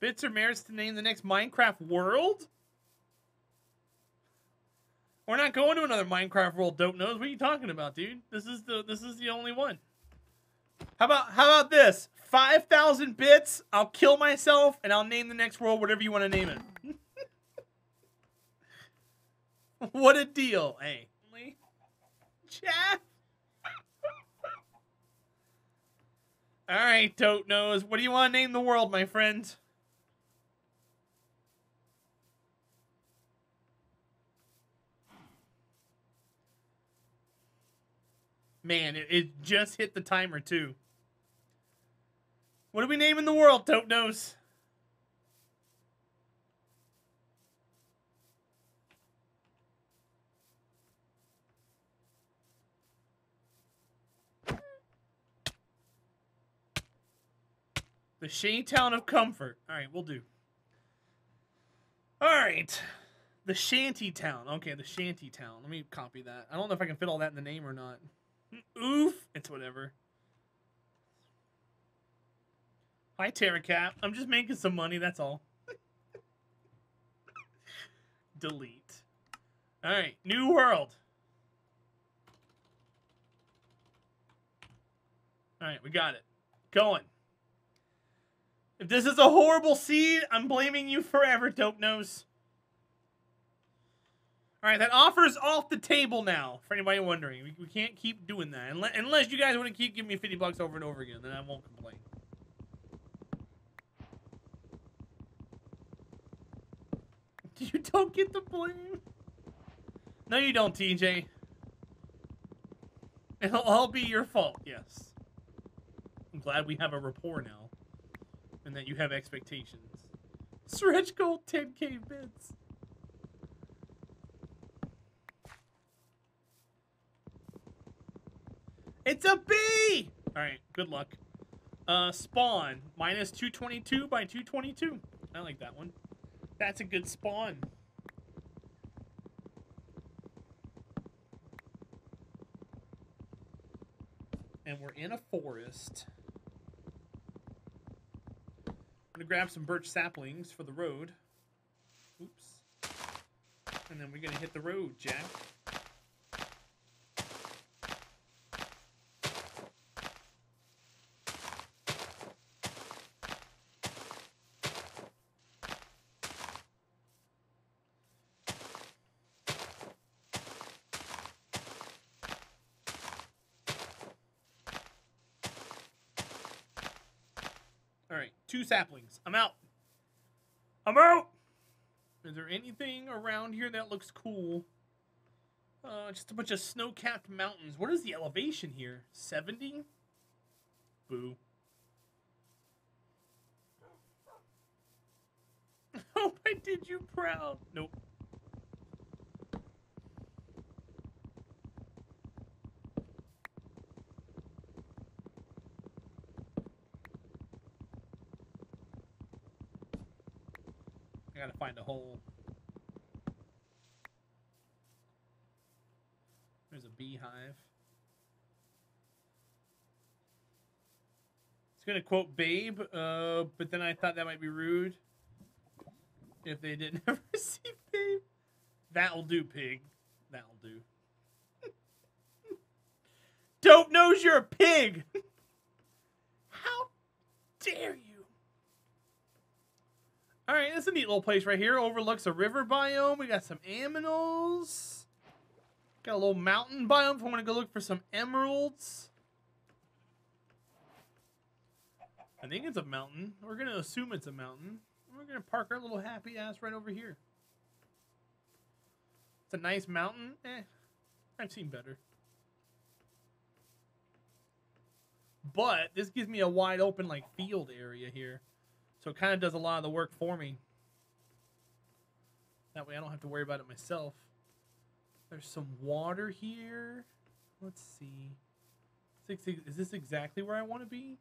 Bits or merits to name the next Minecraft world? We're not going to another Minecraft world, dope nose. What are you talking about, dude? This is the this is the only one. How about how about this? Five thousand bits. I'll kill myself and I'll name the next world whatever you want to name it. what a deal, hey. Chat. All right, Tote Nose. What do you want to name the world, my friend? Man, it, it just hit the timer, too. What are we naming the world, Tote Nose? The Shanty Town of Comfort. All right, we'll do. All right. The Shanty Town. Okay, the Shanty Town. Let me copy that. I don't know if I can fit all that in the name or not. Oof. It's whatever. Hi, Terracat. I'm just making some money, that's all. Delete. All right, new world. All right, we got it. Going. If this is a horrible seed, I'm blaming you forever, Dope Nose. All right, that offer is off the table now. For anybody wondering, we, we can't keep doing that unless, unless you guys want to keep giving me 50 bucks over and over again. Then I won't complain. You don't get the blame. No, you don't, TJ. It'll all be your fault. Yes. I'm glad we have a rapport now, and that you have expectations. Stretch goal 10k bits. It's a B! Alright, good luck. Uh, spawn. Minus 222 by 222. I like that one. That's a good spawn. And we're in a forest. I'm gonna grab some birch saplings for the road. Oops. And then we're gonna hit the road, Jack. Two saplings. I'm out. I'm out. Is there anything around here that looks cool? Uh, just a bunch of snow-capped mountains. What is the elevation here? 70? Boo. Hope I did you proud. Nope. I gotta find a hole. There's a beehive. It's gonna quote Babe, uh, but then I thought that might be rude. If they didn't ever see Babe. That'll do, pig. That'll do. Dope Nose you're a pig! How dare you? All right, it's a neat little place right here. Overlooks a river biome. We got some aminals. Got a little mountain biome if I want to go look for some emeralds. I think it's a mountain. We're going to assume it's a mountain. We're going to park our little happy ass right over here. It's a nice mountain. Eh, I've seen better. But this gives me a wide open like field area here. So it kind of does a lot of the work for me. That way I don't have to worry about it myself. There's some water here. Let's see. Is this exactly where I want to be?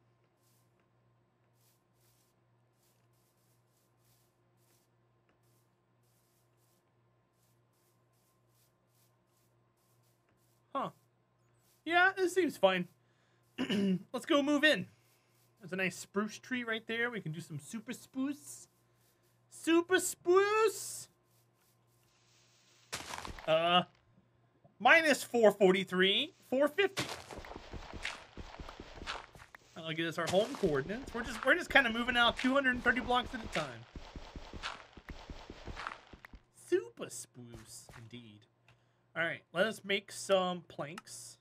Huh. Yeah, this seems fine. Let's go move in. There's a nice spruce tree right there. We can do some super spruce. Super spruce. Uh, minus 443, 450. That'll get us our home coordinates. We're just we're just kind of moving out 230 blocks at a time. Super spruce, indeed. All right, let us make some planks.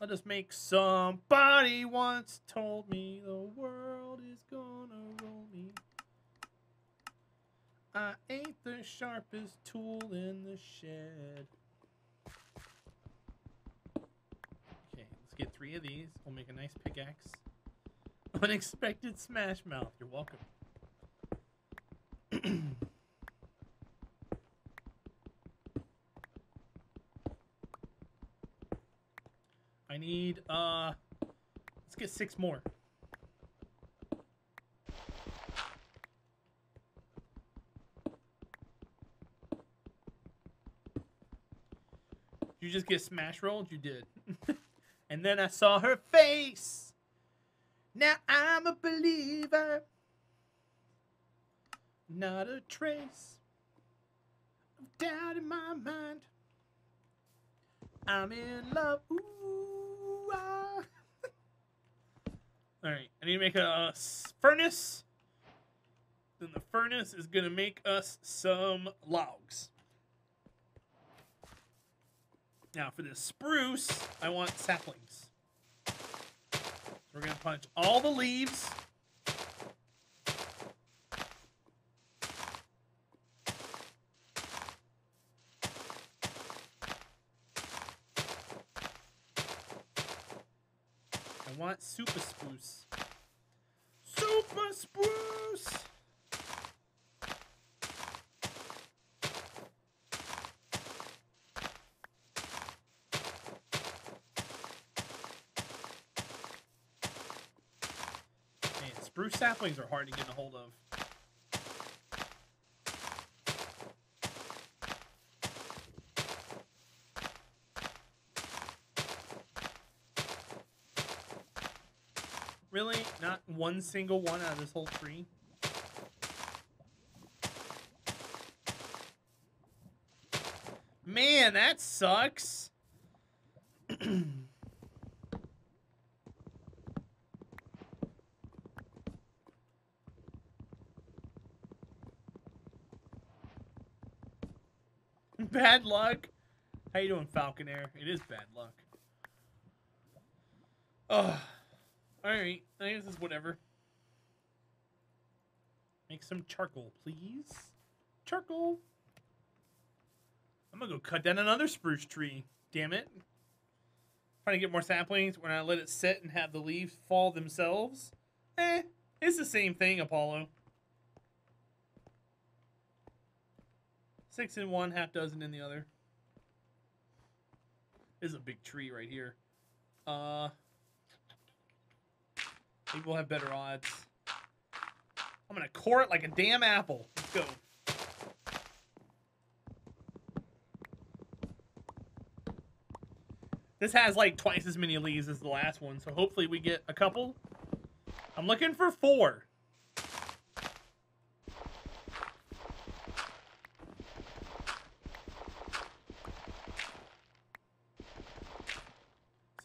Let us make somebody once told me the world is gonna roll me. I ain't the sharpest tool in the shed. Okay, let's get three of these. We'll make a nice pickaxe. Unexpected smash mouth. You're welcome. I need, uh, let's get six more. You just get smash rolled? You did. and then I saw her face. Now I'm a believer. Not a trace of doubt in my mind. I'm in love. Ooh, ah. All right, I need to make a furnace. Then the furnace is gonna make us some logs. Now for this spruce, I want saplings. So we're gonna punch all the leaves. I want super spruce. Super spruce! Man, spruce saplings are hard to get a hold of. Really? Not one single one out of this whole tree? Man, that sucks. bad luck. How you doing, Falcon Air? It is bad luck. Oh, all right. I guess it's whatever. Make some charcoal, please. Charcoal. I'm gonna go cut down another spruce tree. Damn it. Trying to get more saplings when I let it sit and have the leaves fall themselves. Eh, it's the same thing, Apollo. Six in one, half dozen in the other. This is a big tree right here. Uh, maybe we'll have better odds. I'm gonna core it like a damn apple. Let's go. This has like twice as many leaves as the last one, so hopefully we get a couple. I'm looking for four.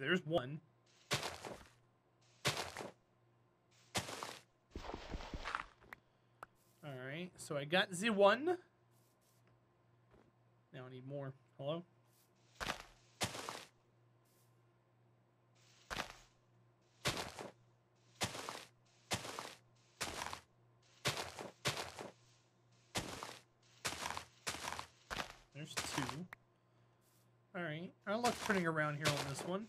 There's one. Alright, so I got the one. Now I need more. Hello? There's two. Alright, I love putting around here on this one.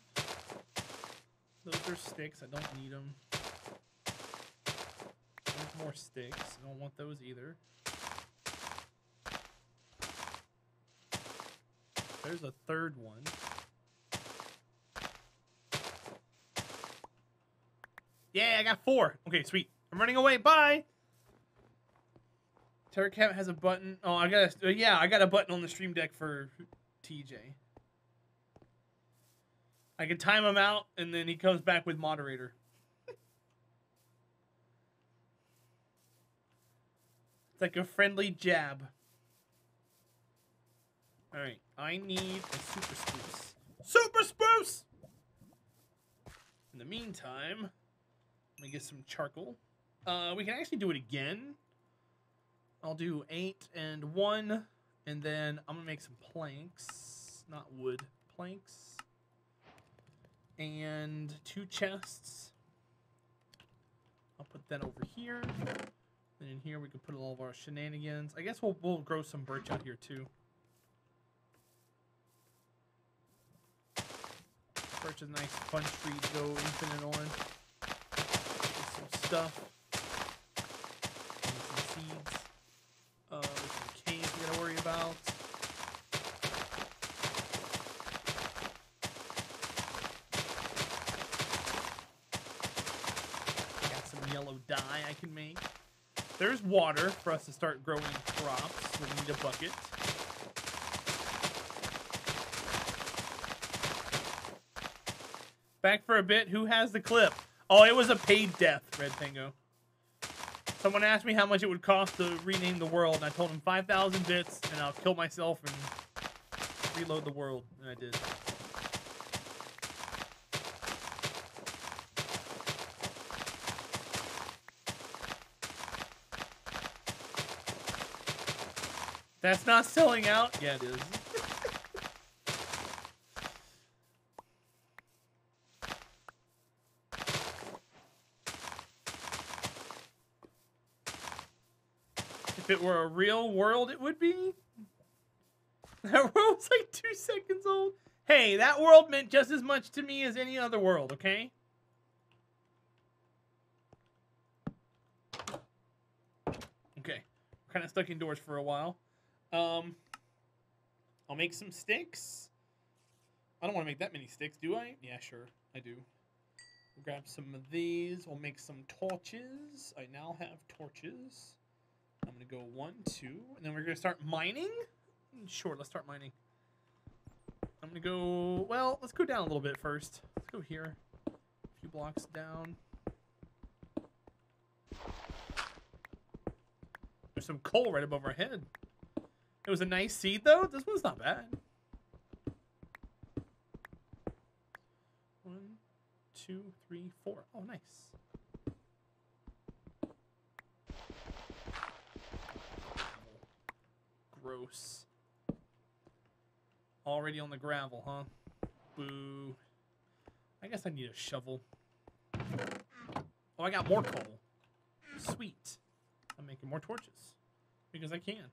Sticks, I don't need them. There's more sticks, I don't want those either. There's a third one. Yeah, I got four. Okay, sweet. I'm running away. Bye. Terracat has a button. Oh, I got a, yeah, I got a button on the stream deck for TJ. I can time him out, and then he comes back with moderator. it's like a friendly jab. All right, I need a super spruce. Super spruce! In the meantime, let me get some charcoal. Uh, we can actually do it again. I'll do eight and one, and then I'm gonna make some planks, not wood, planks and two chests. I'll put that over here. And in here we can put all of our shenanigans. I guess we'll we'll grow some birch out here too. Birch is a nice fun tree to go infinite on. Get some stuff. And some seeds. Uh, there's some caves we gotta worry about. Got some yellow dye I can make. There's water for us to start growing crops. We'll need a bucket. Back for a bit. Who has the clip? Oh, it was a paid death, Red Tango. Someone asked me how much it would cost to rename the world, and I told him 5,000 bits, and I'll kill myself and reload the world. And I did. That's not selling out? Yeah, it is. if it were a real world, it would be. That world's like two seconds old. Hey, that world meant just as much to me as any other world, okay? Okay. We're kind of stuck indoors for a while. Um, I'll make some sticks. I don't want to make that many sticks, do I? Yeah, sure, I do. We'll grab some of these. We'll make some torches. I now have torches. I'm gonna go one, two, and then we're gonna start mining. Sure, let's start mining. I'm gonna go. Well, let's go down a little bit first. Let's go here, a few blocks down. There's some coal right above our head. It was a nice seed, though. This one's not bad. One, two, three, four. Oh, nice. Gross. Already on the gravel, huh? Boo. I guess I need a shovel. Oh, I got more coal. Sweet. I'm making more torches. Because I can.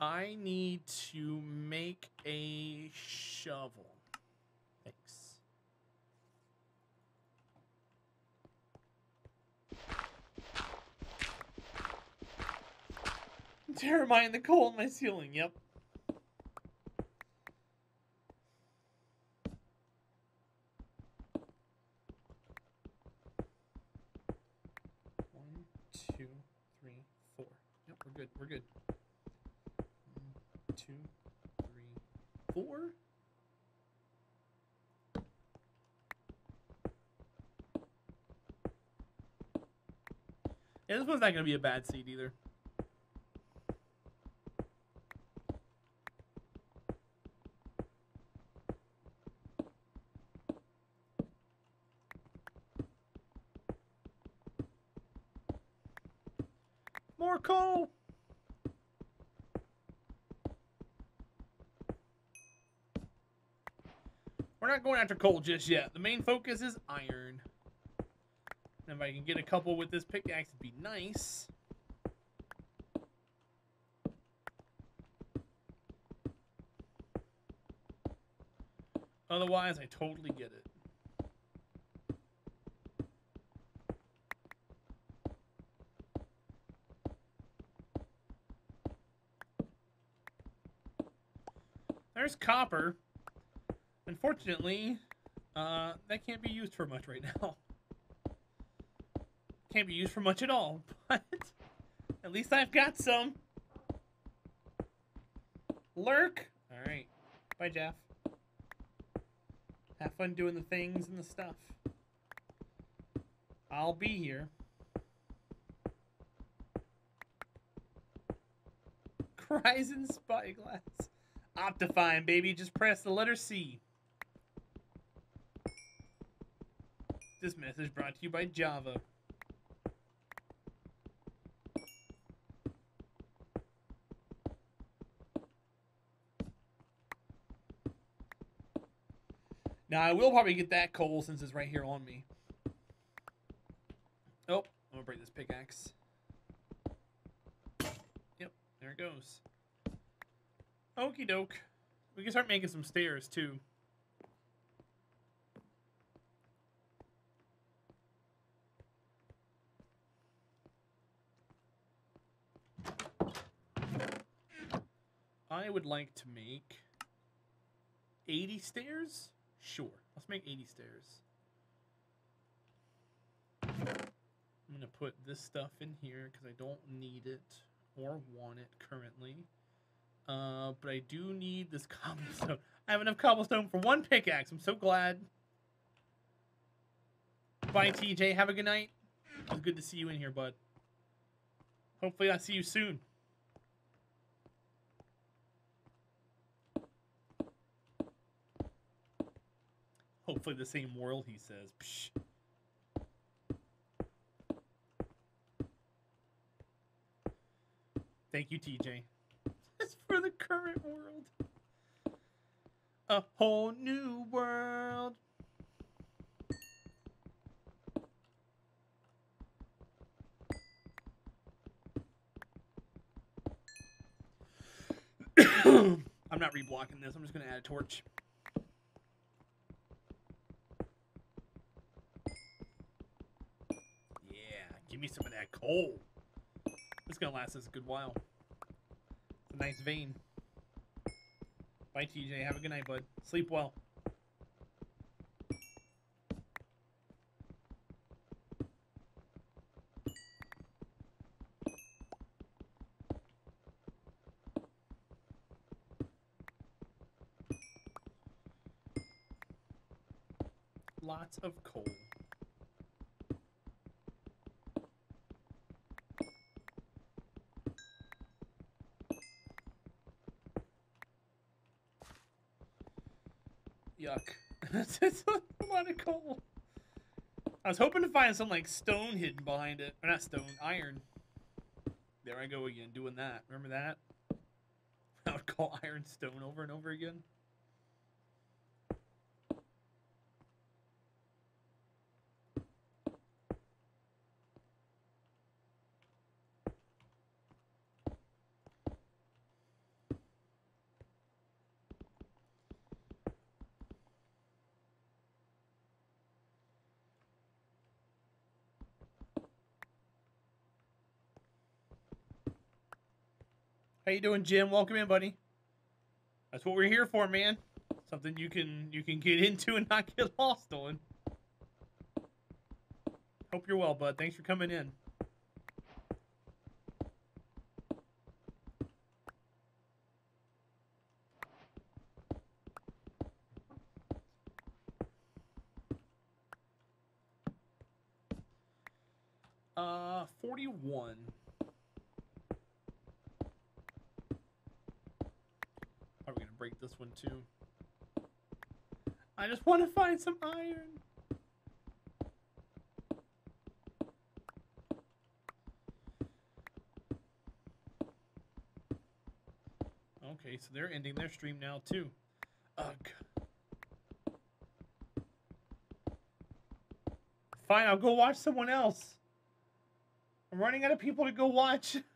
I need to make a shovel. Thanks. Termite in the coal in my ceiling. Yep. One, two, three, four. Yep, we're good. We're good. One, two, three, four. Yeah, this one's not gonna be a bad seed either. More coal. We're not going after coal just yet. The main focus is iron. If I can get a couple with this pickaxe, it'd be nice. Otherwise, I totally get it. There's copper. Unfortunately, uh, that can't be used for much right now. Can't be used for much at all, but at least I've got some. Lurk. All right. Bye, Jeff. Have fun doing the things and the stuff. I'll be here. Horizon Spyglass. Optifine, baby. Just press the letter C. This message brought to you by Java. Now, I will probably get that coal since it's right here on me. Oh, I'm gonna break this pickaxe. Yep, there it goes. Okie doke. We can start making some stairs too. I would like to make 80 stairs? Sure. Let's make 80 stairs. I'm going to put this stuff in here because I don't need it or want it currently. Uh, but I do need this cobblestone. I have enough cobblestone for one pickaxe. I'm so glad. Bye, TJ. Have a good night. It was good to see you in here, bud. Hopefully I'll see you soon. Hopefully the same world, he says. Psh. Thank you, TJ. It's for the current world. A whole new world. I'm not reblocking this. I'm just going to add a torch. Give me some of that coal. It's going to last us a good while. It's a nice vein. Bye, TJ. Have a good night, bud. Sleep well. Lots of coal. Yuck. That's a lot of coal. I was hoping to find some like stone hidden behind it. Or not stone, iron. There I go again, doing that. Remember that? I would call iron stone over and over again. How you doing, Jim? Welcome in, buddy. That's what we're here for, man. Something you can you can get into and not get lost on. Hope you're well, bud. Thanks for coming in. Uh, 41. Are we gonna break this one too? I just want to find some iron. Okay, so they're ending their stream now too. Ugh. Fine, I'll go watch someone else. I'm running out of people to go watch.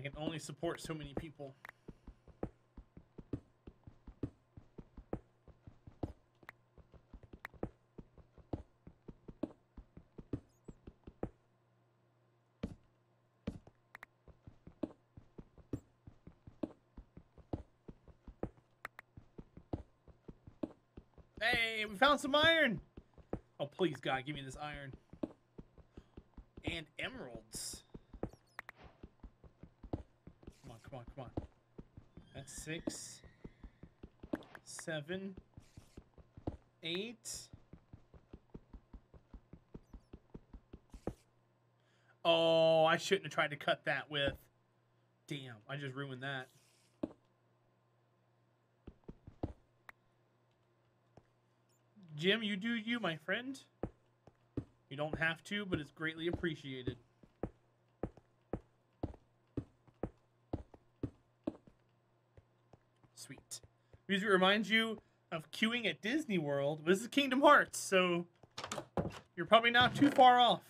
I can only support so many people. Hey, we found some iron. Oh, please, God, give me this iron. And emeralds. come on, come on. That's six, seven, eight. Oh, I shouldn't have tried to cut that with. Damn, I just ruined that. Jim, you do you, my friend. You don't have to, but it's greatly appreciated. Music reminds you of queuing at Disney World. This is Kingdom Hearts, so you're probably not too far off.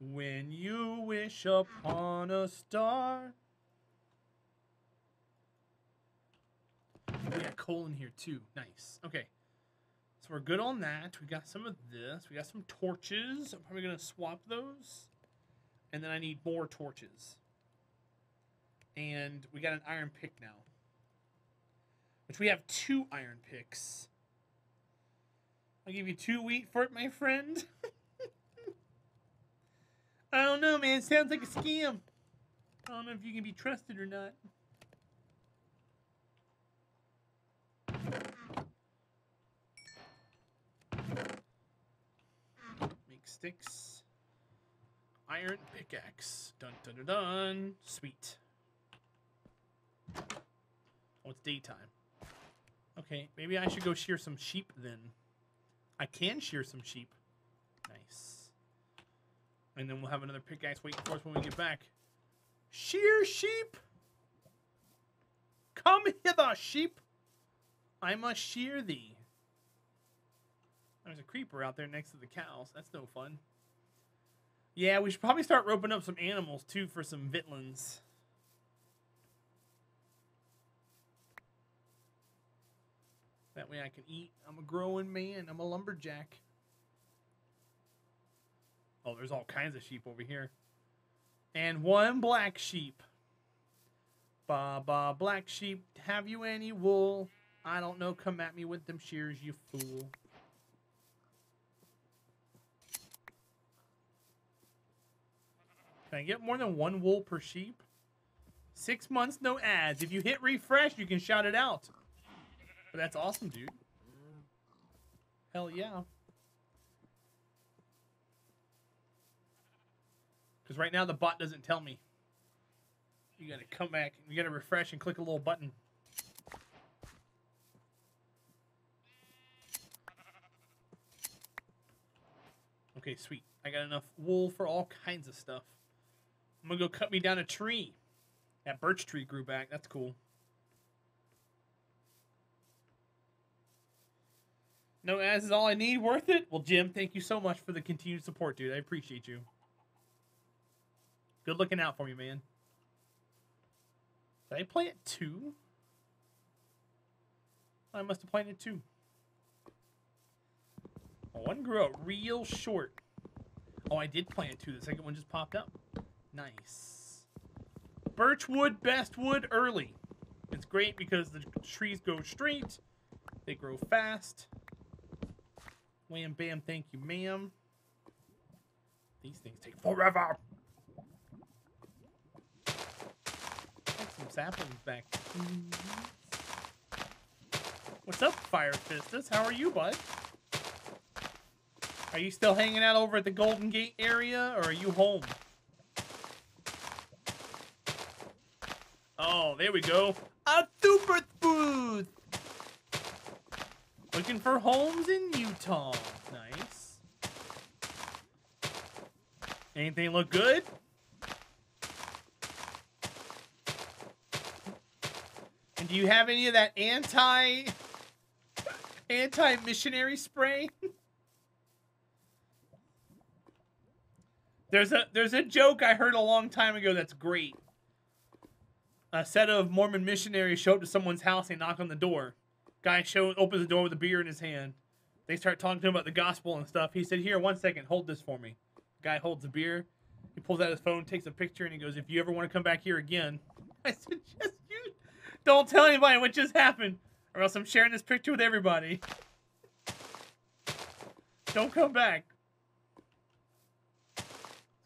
When you wish upon a star. We got coal in here too. Nice. Okay. So we're good on that. We got some of this. We got some torches. I'm probably going to swap those. And then I need more torches. And we got an iron pick now. Which we have two iron picks. I'll give you two wheat for it, my friend. I don't know, man. sounds like a scam. I don't know if you can be trusted or not. Make sticks. Iron pickaxe. Dun dun dun dun. Sweet. Oh, it's daytime. Okay, maybe I should go shear some sheep then. I can shear some sheep. Nice. And then we'll have another pickaxe waiting for us when we get back. Shear sheep! Come hither, sheep! I must shear thee. There's a creeper out there next to the cows. That's no fun. Yeah, we should probably start roping up some animals too for some vitlins. That way I can eat. I'm a growing man. I'm a lumberjack. Oh, there's all kinds of sheep over here. And one black sheep. Ba ba black sheep, have you any wool? I don't know, come at me with them shears, you fool. Can I get more than one wool per sheep? Six months, no ads. If you hit refresh, you can shout it out. That's awesome, dude. Hell yeah. Because right now the bot doesn't tell me. You gotta come back. You gotta refresh and click a little button. Okay, sweet. I got enough wool for all kinds of stuff. I'm gonna go cut me down a tree. That birch tree grew back. That's cool. No ads is all I need. Worth it? Well, Jim, thank you so much for the continued support, dude. I appreciate you. Good looking out for me, man. Did I plant two? I must have planted two. one grew out real short. Oh, I did plant two. The second one just popped up. Nice. Birchwood, best wood early. It's great because the trees go straight. They grow fast. Wham, bam, thank you, ma'am. These things take forever. some saplings back. What's up, Fire Fistus? How are you, bud? Are you still hanging out over at the Golden Gate area, or are you home? Oh, there we go. A super booth! Looking for homes in Utah. Nice. Anything look good? And do you have any of that anti anti missionary spray? there's a there's a joke I heard a long time ago that's great. A set of Mormon missionaries show up to someone's house, they knock on the door. Guy shows opens the door with a beer in his hand. They start talking to him about the gospel and stuff. He said, Here, one second, hold this for me. Guy holds the beer. He pulls out his phone, takes a picture, and he goes, If you ever want to come back here again, I suggest you don't tell anybody what just happened, or else I'm sharing this picture with everybody. Don't come back.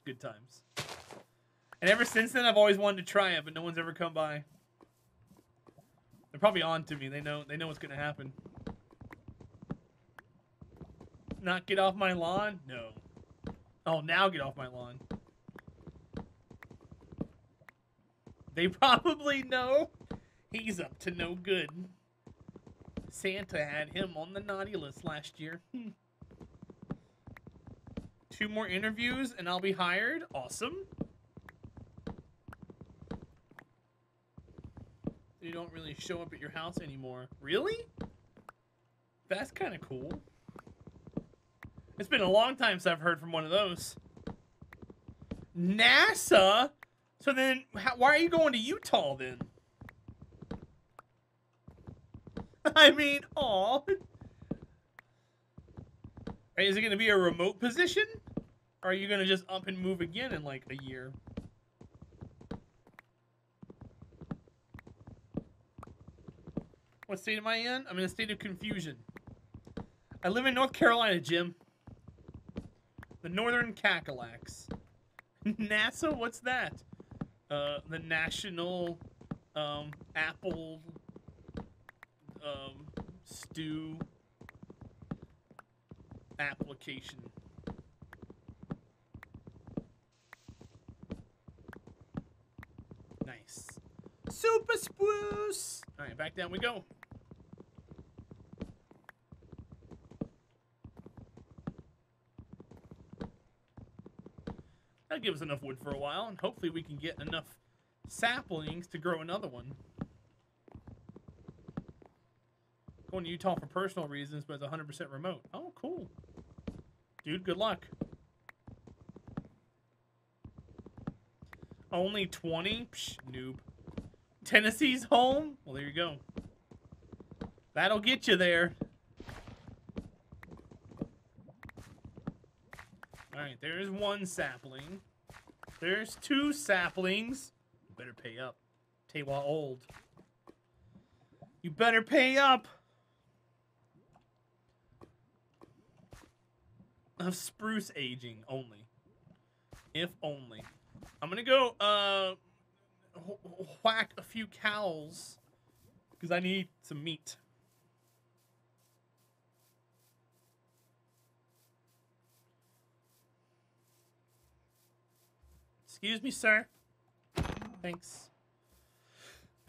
Good times. And ever since then, I've always wanted to try it, but no one's ever come by. Probably on to me. They know. They know what's gonna happen. Not get off my lawn? No. Oh, now get off my lawn. They probably know he's up to no good. Santa had him on the naughty list last year. Hmm. Two more interviews and I'll be hired. Awesome. You don't really show up at your house anymore. Really? That's kind of cool. It's been a long time since I've heard from one of those. NASA? So then, how, why are you going to Utah then? I mean, aw. Is it going to be a remote position? Or are you going to just up and move again in like a year? What state am I in? I'm in a state of confusion. I live in North Carolina, Jim. The Northern Cackalax. NASA? What's that? Uh, the National um, Apple um, Stew application. Nice. Super spruce! Alright, back down we go. That'll give us enough wood for a while, and hopefully we can get enough saplings to grow another one. Going to Utah for personal reasons, but it's 100% remote. Oh, cool. Dude, good luck. Only 20? Psh, noob. Tennessee's home? Well, there you go. That'll get you there. Alright, there's one sapling. There's two saplings. You better pay up. Tewa old. You better pay up. Of spruce aging only. If only. I'm gonna go uh whack a few cows because I need some meat. Excuse me, sir. Thanks.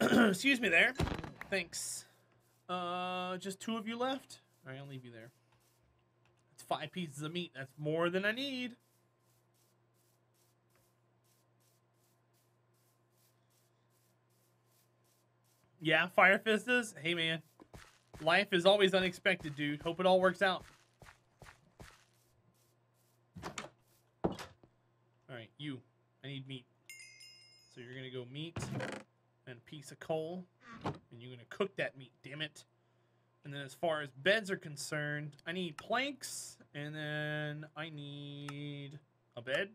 Excuse me there. Thanks. Uh, just two of you left? Alright, I'll leave you there. It's five pieces of meat. That's more than I need. Yeah, Fire Fistas? Hey, man. Life is always unexpected, dude. Hope it all works out. Alright, you. I need meat. So you're gonna go meat and a piece of coal, and you're gonna cook that meat, damn it. And then as far as beds are concerned, I need planks, and then I need a bed.